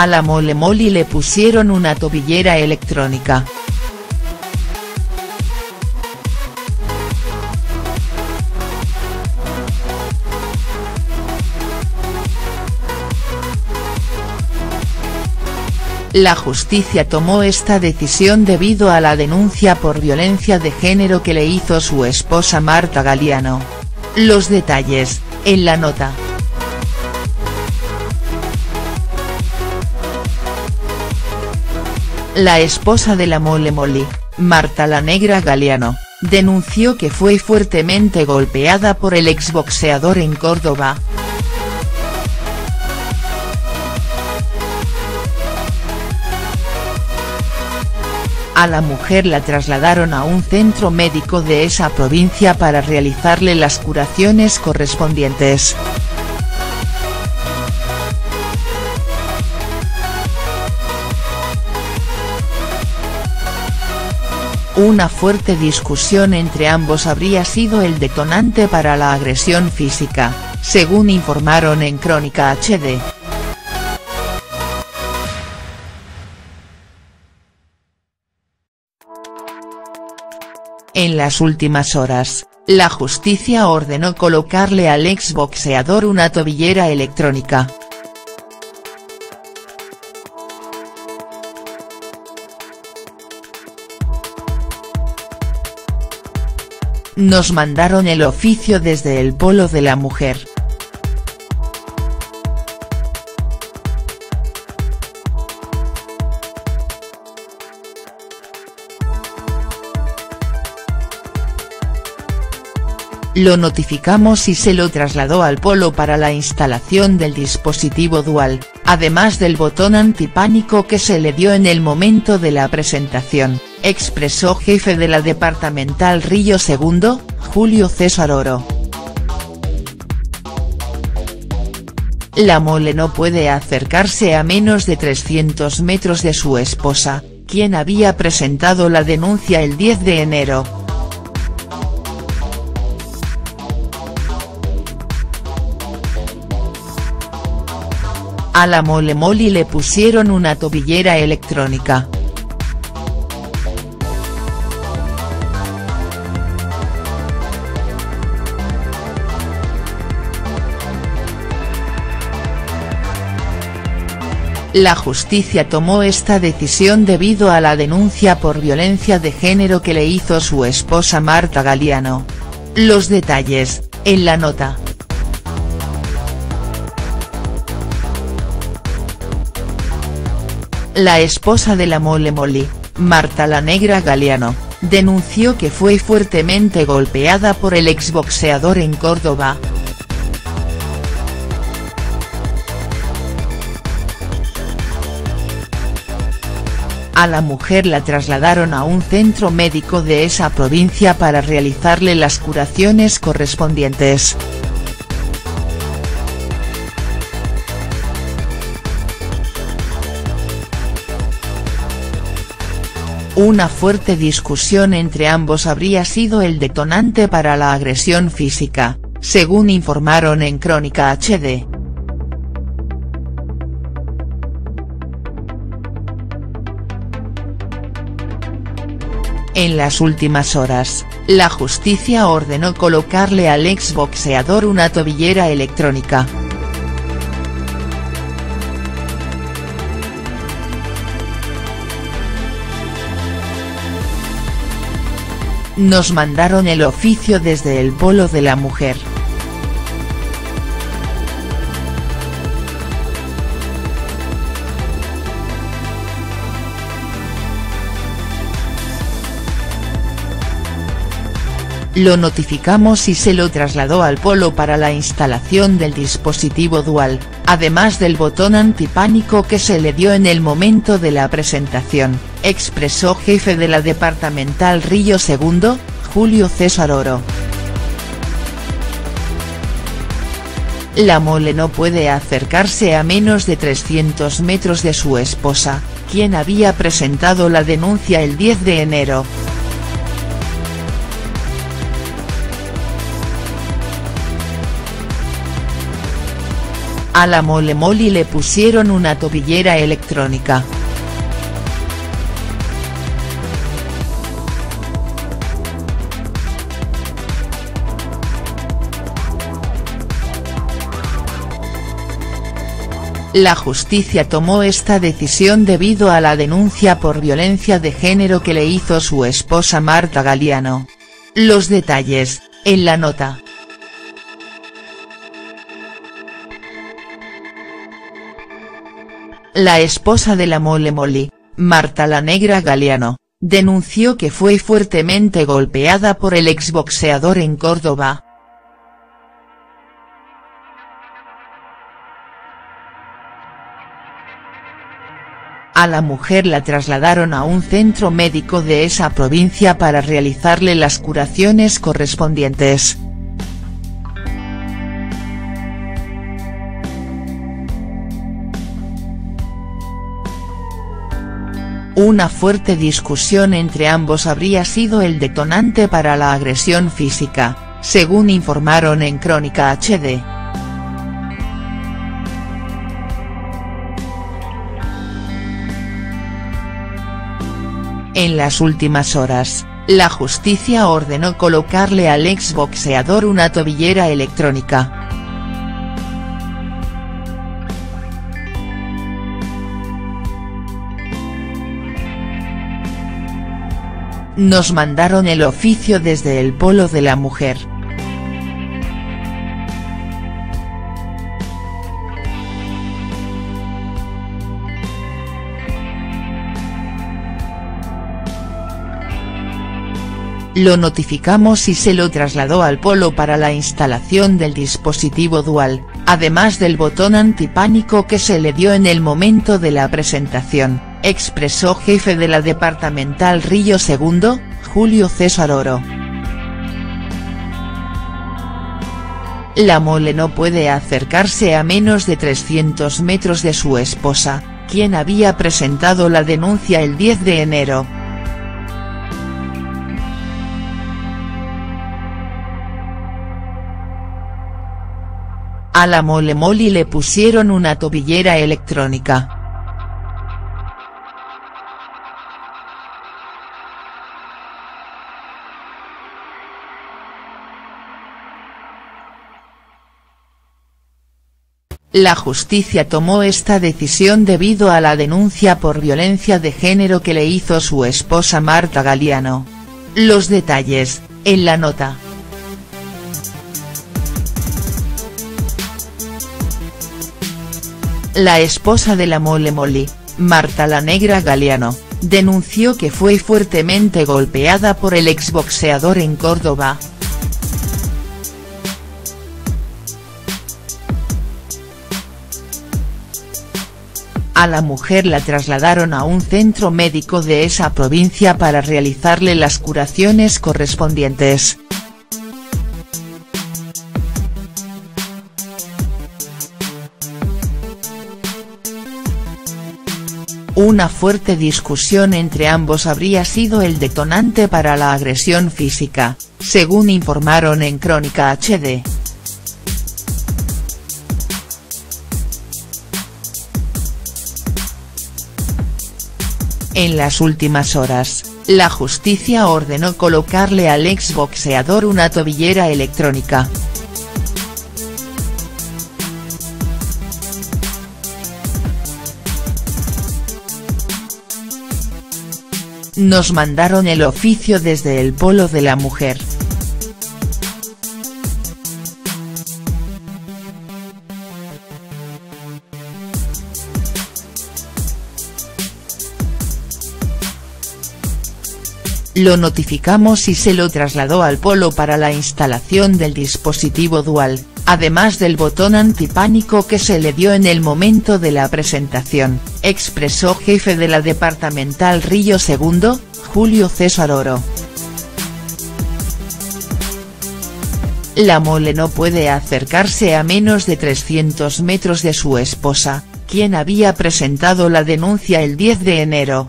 A la Mole Molly le pusieron una tobillera electrónica. La justicia tomó esta decisión debido a la denuncia por violencia de género que le hizo su esposa Marta Galiano. Los detalles, en la nota. La esposa de la Mole Molly, Marta la Negra Galiano, denunció que fue fuertemente golpeada por el exboxeador en Córdoba. A la mujer la trasladaron a un centro médico de esa provincia para realizarle las curaciones correspondientes. Una fuerte discusión entre ambos habría sido el detonante para la agresión física, según informaron en Crónica HD. En las últimas horas, la justicia ordenó colocarle al exboxeador una tobillera electrónica. Nos mandaron el oficio desde el Polo de la Mujer. Lo notificamos y se lo trasladó al polo para la instalación del dispositivo dual, además del botón antipánico que se le dio en el momento de la presentación, expresó jefe de la departamental Río II, Julio César Oro. La mole no puede acercarse a menos de 300 metros de su esposa, quien había presentado la denuncia el 10 de enero. A la Mole Molly le pusieron una tobillera electrónica. La justicia tomó esta decisión debido a la denuncia por violencia de género que le hizo su esposa Marta Galiano. Los detalles, en la nota. La esposa de la Mole Molly, Marta la Negra Galeano, denunció que fue fuertemente golpeada por el exboxeador en Córdoba. A la mujer la trasladaron a un centro médico de esa provincia para realizarle las curaciones correspondientes. Una fuerte discusión entre ambos habría sido el detonante para la agresión física, según informaron en Crónica HD. En las últimas horas, la justicia ordenó colocarle al exboxeador una tobillera electrónica. Nos mandaron el oficio desde el Polo de la Mujer. Lo notificamos y se lo trasladó al polo para la instalación del dispositivo dual, además del botón antipánico que se le dio en el momento de la presentación, expresó jefe de la departamental Río II, Julio César Oro. La mole no puede acercarse a menos de 300 metros de su esposa, quien había presentado la denuncia el 10 de enero. A la Mole Moli le pusieron una tobillera electrónica. La justicia tomó esta decisión debido a la denuncia por violencia de género que le hizo su esposa Marta Galiano. Los detalles, en la nota. La esposa de la Mole Moli, Marta la Negra Galiano, denunció que fue fuertemente golpeada por el exboxeador en Córdoba, A la mujer la trasladaron a un centro médico de esa provincia para realizarle las curaciones correspondientes. Una fuerte discusión entre ambos habría sido el detonante para la agresión física, según informaron en Crónica HD. En las últimas horas, la justicia ordenó colocarle al exboxeador una tobillera electrónica. Nos mandaron el oficio desde el polo de la mujer. Lo notificamos y se lo trasladó al polo para la instalación del dispositivo dual, además del botón antipánico que se le dio en el momento de la presentación, expresó jefe de la departamental Río II, Julio César Oro. La mole no puede acercarse a menos de 300 metros de su esposa, quien había presentado la denuncia el 10 de enero. A la Mole Moli le pusieron una tobillera electrónica. La justicia tomó esta decisión debido a la denuncia por violencia de género que le hizo su esposa Marta Galiano. Los detalles, en la nota. La esposa de la Mole Moli, Marta la Negra Galeano, denunció que fue fuertemente golpeada por el exboxeador en Córdoba. A la mujer la trasladaron a un centro médico de esa provincia para realizarle las curaciones correspondientes. Una fuerte discusión entre ambos habría sido el detonante para la agresión física, según informaron en Crónica HD. En las últimas horas, la justicia ordenó colocarle al exboxeador una tobillera electrónica. Nos mandaron el oficio desde el polo de la mujer. Lo notificamos y se lo trasladó al polo para la instalación del dispositivo dual, además del botón antipánico que se le dio en el momento de la presentación, expresó jefe de la departamental Río II, Julio César Oro. La mole no puede acercarse a menos de 300 metros de su esposa, quien había presentado la denuncia el 10 de enero.